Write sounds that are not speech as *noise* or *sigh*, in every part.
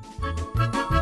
안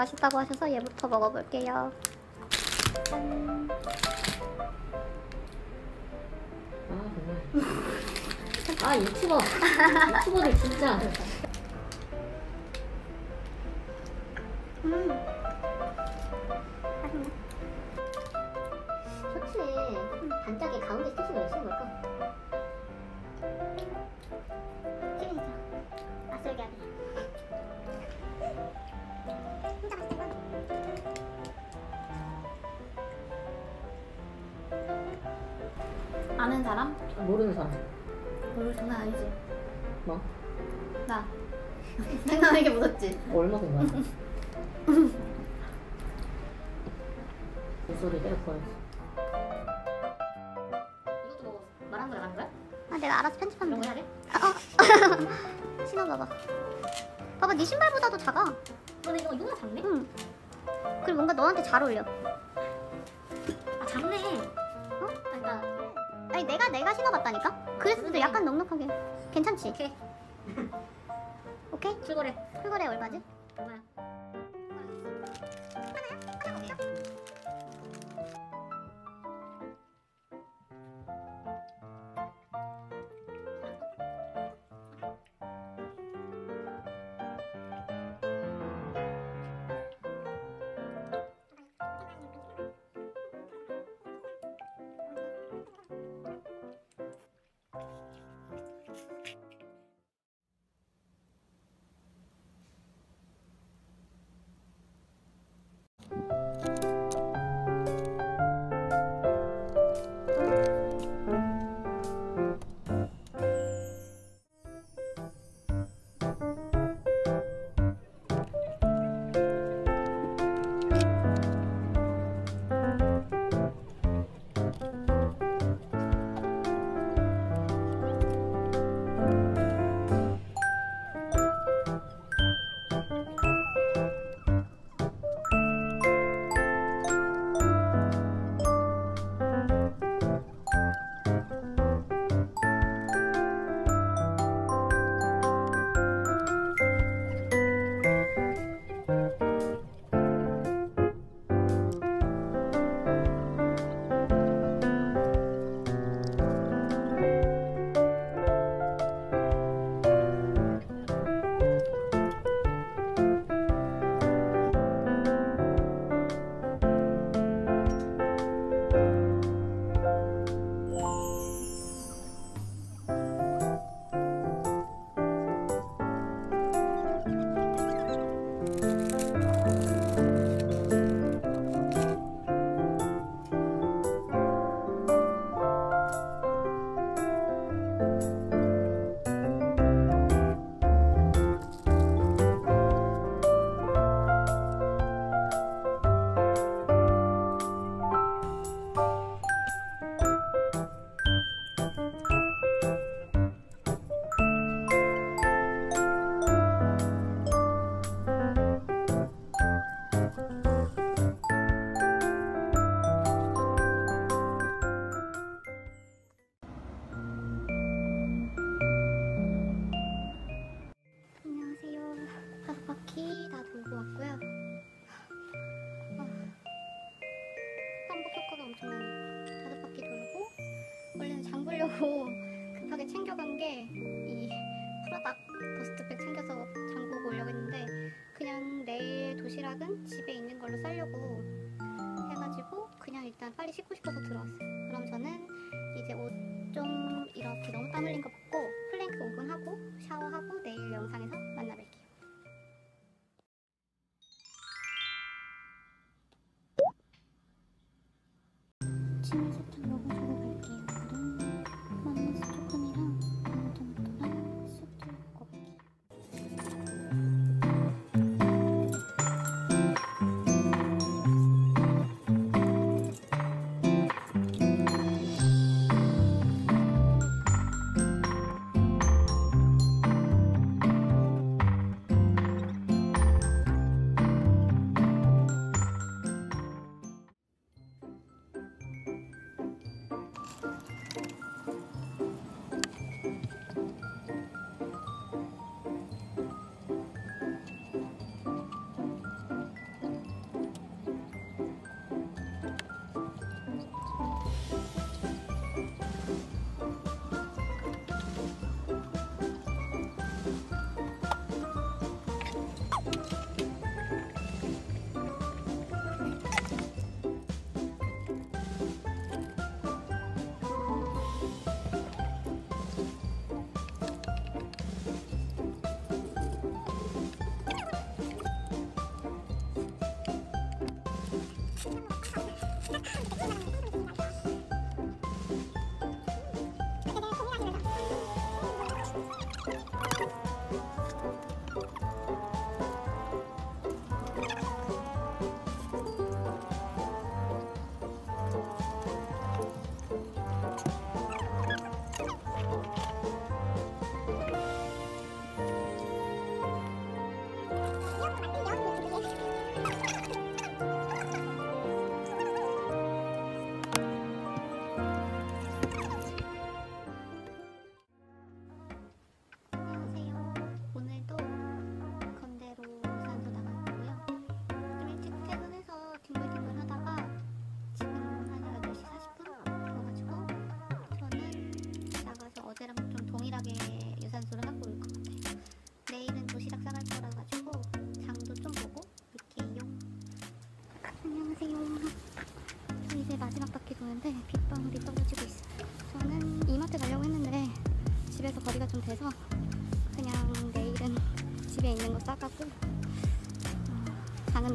맛있다고 하셔서 얘부터 먹어볼게요. 짠. 아 정말. 아 유튜버. 유튜버들 진짜. 봐봐, 네 신발보다도 작아. 근데 이거 이거보다 작네? 응. 그리고 뭔가 너한테 잘 어울려. 아 작네. 어? 아, 그러니까 아니, 내가 내가 신어봤다니까. 그랬을 때 그러네. 약간 넉넉하게. 괜찮지? 오케이 오케이? 출고래. 풀거래 얼마지? 얼마야? 바로 급하게 챙겨간 게 이 프로닥 더스트백 챙겨서 장보고 오려고 했는데 그냥 내일 도시락은 집에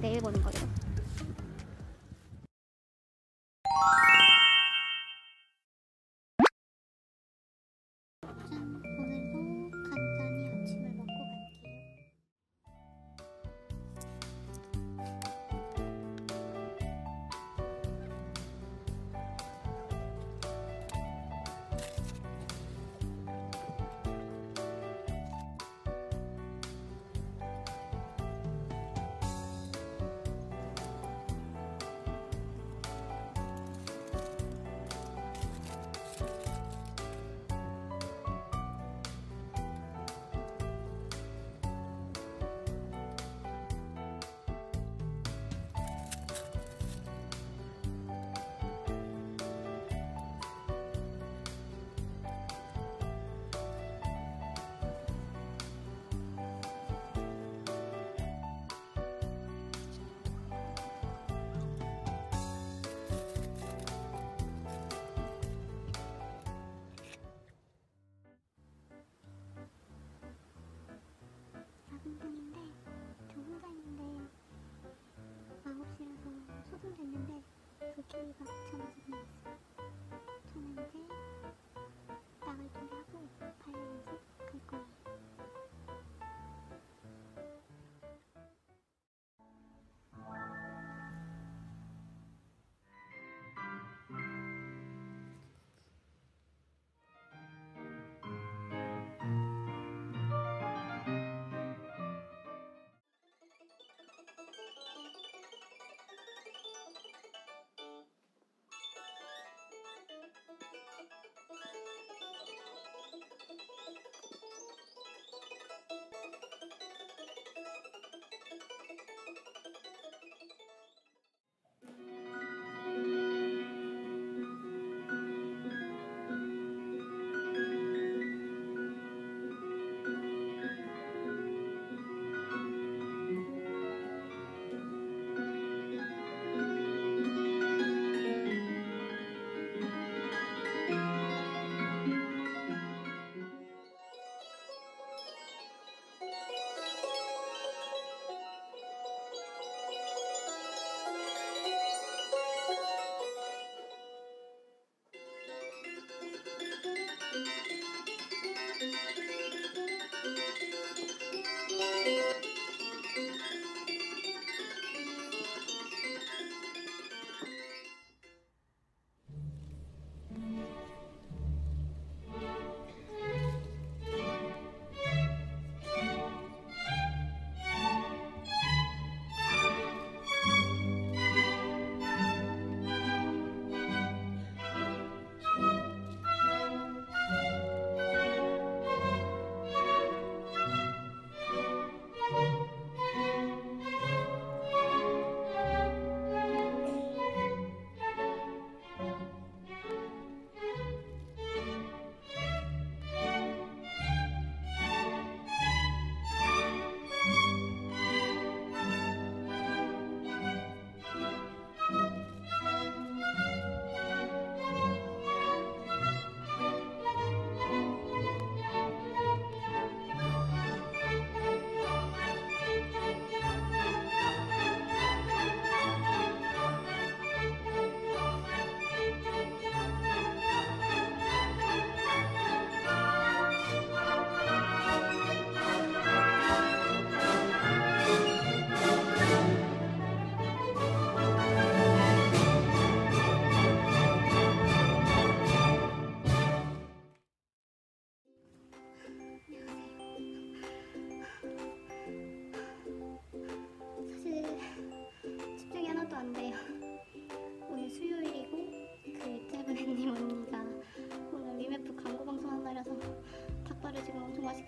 내일 보는 거예요. 注意。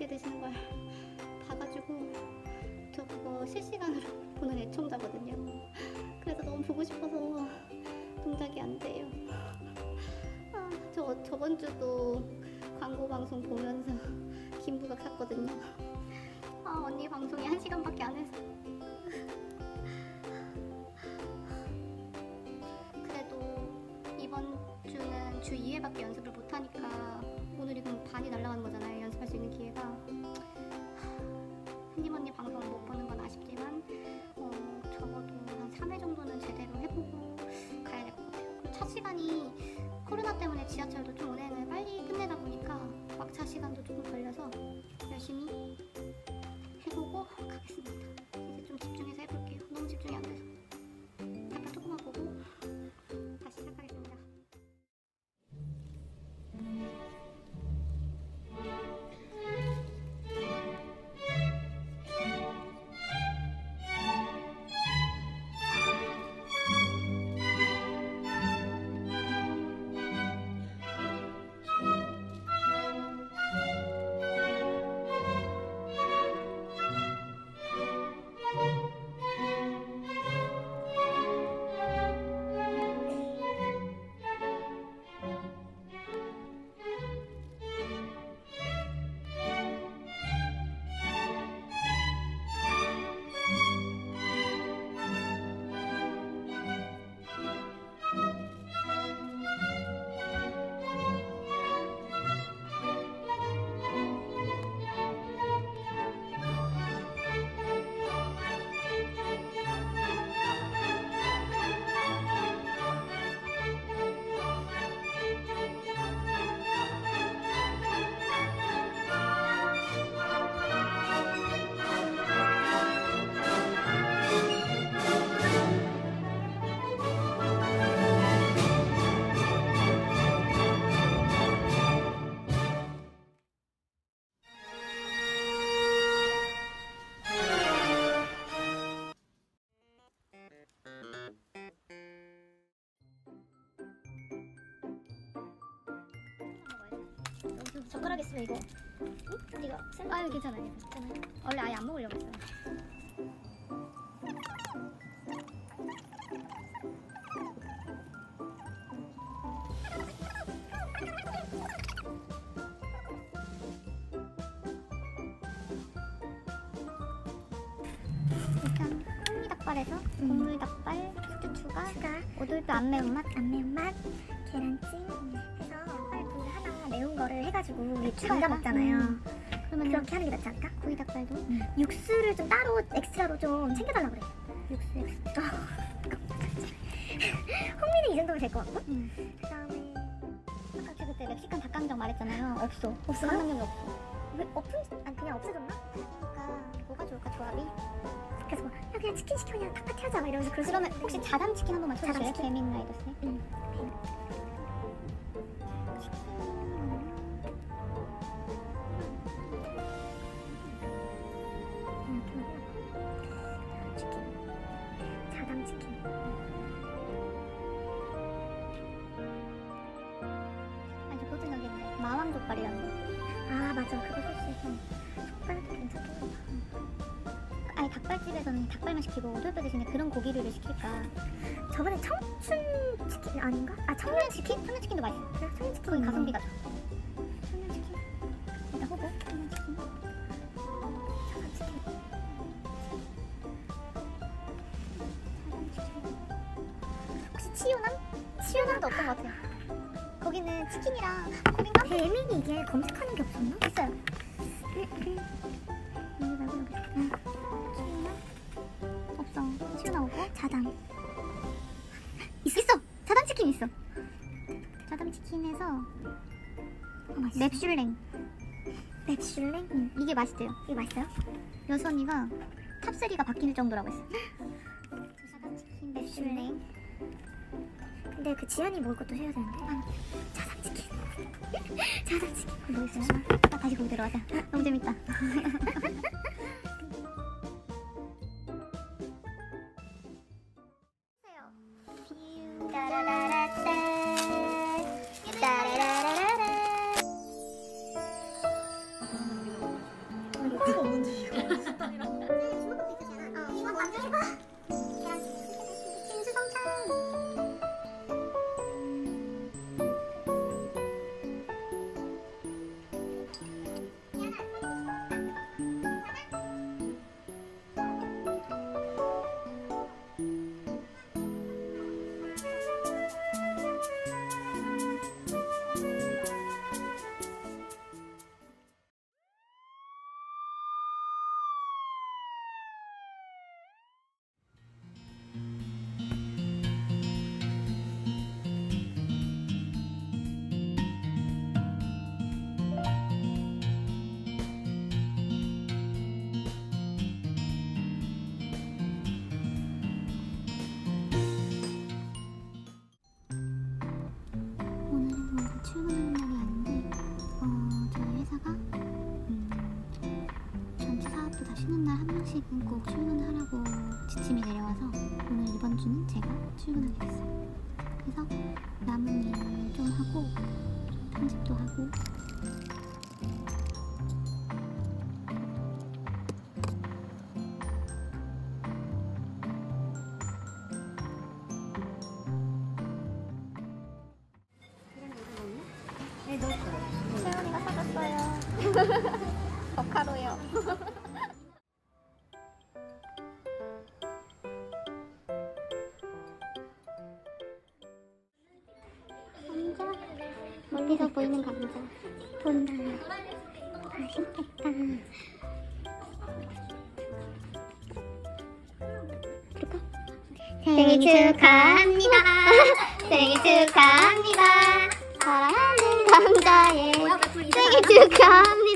드시는 걸 봐가지고 저 그거 실시간으로 *laughs* 보는 애청자거든요. 그래서 너무 보고 싶어서 동작이 안 돼요. 아, 저 저번 주도 광고 방송 보면서 *laughs* 김부각 샀거든요. 아 언니 방송이 한 시간밖에 안 해서. 시간이 코로나 때문에 지하철도 좀 운행을 빨리 끝내다 보니까 막차 시간도 조금 걸려서 열심히 해보고 가겠습니다. 이제 좀 집중해서 해볼게요. 너무 집중이 안 돼서. 젓가락 있으면 이거. 응? 네가 쓸? 아유 괜찮아요. 괜찮아요. 원래 아예 안 먹으려고 했어요. 일단 현미닭발에서 국물닭발, 수주 추가, 추가, 오돌뼈 안 매운맛, 안 매운맛, 계란찜 해서 해가지고 우리 담가 먹잖아요. 음. 그러면 그렇게 하는 게 낫지 않을까? 구이 닭발도 육수를 좀 따로 extra로 좀 챙겨달라 그래. 육수 육수. *laughs* 홍미는 이 정도면 될 것 같고. 음. 그다음에 아까 제가 그때 멕시칸 닭강정 말했잖아요. 없어. 없어요? 닭강정이 없어. 왜 오픈? 아니 그냥 없어졌나? 그러니까 뭐가 좋을까 조합이? 그래서 뭐, 야 그냥 치킨 시켜 그냥 닭파티 하자 막 이러면서 그러면. 혹시 자담 치킨 한 번만 쳐주세요. 배민 라이더스. 응. 닭발집에서는 닭발만 시키고 오돌뼈 대신에 그런 고기류를 시킬까? 저번에 청춘 치킨 아닌가? 아 청년 치킨? 청년 치킨도 맛있어. 청년 치킨 거기 가성비가 좋아. 자담. 있어. 있어. 자담 치킨 있어. 자담 치킨에서 어. 맵슐랭. 맵슐랭? 응, 이게 맛있대요. 이거 맛있어요? 여수 언니가 탑3가 바뀔 정도라고 했어. 자담 치킨 맵슐랭. 근데 그 지연이 먹을 것도 해야 되는데. 아, 자담 치킨. 자담 치킨. 뭐 있어요? 아, 다시 거기 들어가자. 너무 재밌다. *laughs* 이번 주는 제가 출근하게 됐어요. 그래서 남은 일좀 하고 좀 편집도 하고 맛있겠다. 생일 축하합니다. 생일 축하합니다. 사랑하는 감자의 생일 축하합니다.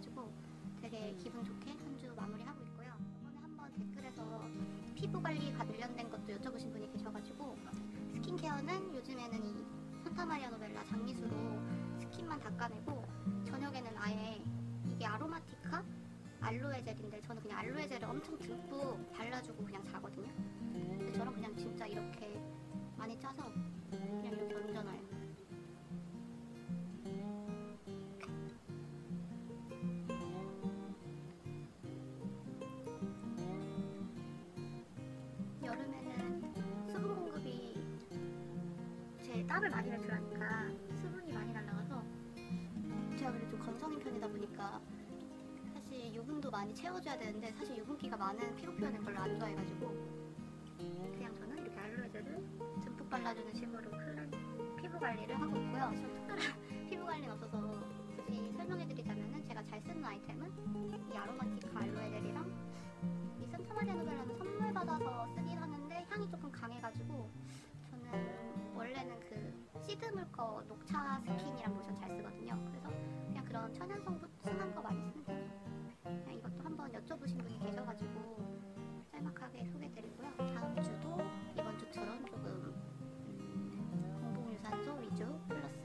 해가지고 되게 기분 좋게 한 주 마무리하고 있고요. 이번에 한번 댓글에서 피부 관리 관련된 것도 여쭤보신 분이 계셔가지고 스킨케어는 요즘에는 이 산타마리아 노벨라 장미수로 스킨만 닦아내고 저녁에는 아예 이게 아로마티카 알로에 젤인데 저는 그냥 알로에 젤을 엄청 듬뿍 발라주고 그냥 자거든요. 근데 저는 그냥 진짜 이렇게 많이 짜서 많이 채워줘야 되는데 사실 유분기가 많은 피부 표현을 별로 안 좋아해가지고 그냥 저는 이렇게 알로에젤을 듬뿍 발라주는 식으로 피부 관리를 하고 있고요. 저 특별한 *laughs* 피부 관리는 없어서 굳이 설명해드리자면은 제가 잘 쓰는 아이템은 이 아로마티카 알로에젤이랑 이 산타마리아 노벨라는 선물 받아서 쓰긴 하는데 향이 조금 강해가지고 저는 원래는 그 시드물 거 녹차 스킨이랑 로션 잘 쓰거든요. 그래서 그냥 그런 천연성분 순한 거 많이 쓰는 오신 분이 계셔가지고 짤막하게 소개드리고요. 다음 주도 이번 주처럼 조금 공복유산소 위주 플러스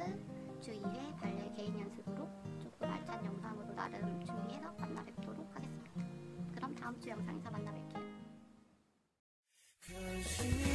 주 2회 발레 개인 연습으로 조금 알찬 영상으로 나름 준비해서 만나 뵙도록 하겠습니다. 그럼 다음 주 영상에서 만나 뵐게요. 그